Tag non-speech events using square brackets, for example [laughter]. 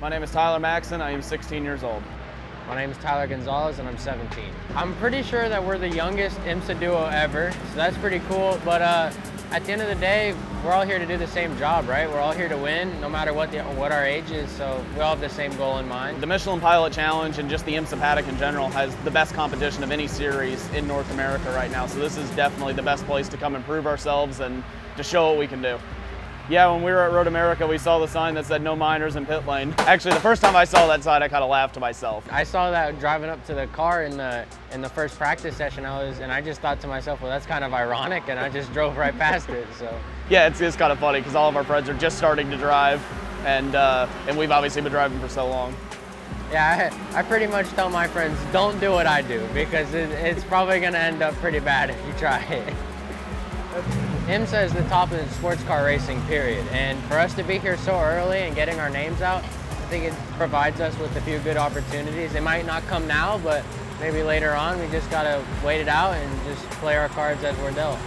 My name is Tyler Maxson. I am 16 years old. My name is Tyler Gonzalez and I'm 17. I'm pretty sure that we're the youngest IMSA duo ever, so that's pretty cool. But uh, at the end of the day, we're all here to do the same job, right? We're all here to win, no matter what the, what our age is. So we all have the same goal in mind. The Michelin Pilot Challenge and just the IMSA paddock in general has the best competition of any series in North America right now. So this is definitely the best place to come and prove ourselves and to show what we can do. Yeah, when we were at Road America, we saw the sign that said no minors in pit lane. Actually, the first time I saw that sign, I kind of laughed to myself. I saw that driving up to the car in the in the first practice session. I was, and I just thought to myself, well, that's kind of ironic, and I just [laughs] drove right past it. So. Yeah, it's, it's kind of funny because all of our friends are just starting to drive, and uh, and we've obviously been driving for so long. Yeah, I, I pretty much tell my friends, don't do what I do because it, it's probably going to end up pretty bad if you try it. [laughs] IMSA is the top of the sports car racing, period. And for us to be here so early and getting our names out, I think it provides us with a few good opportunities. They might not come now, but maybe later on we just got to wait it out and just play our cards as we're dealt.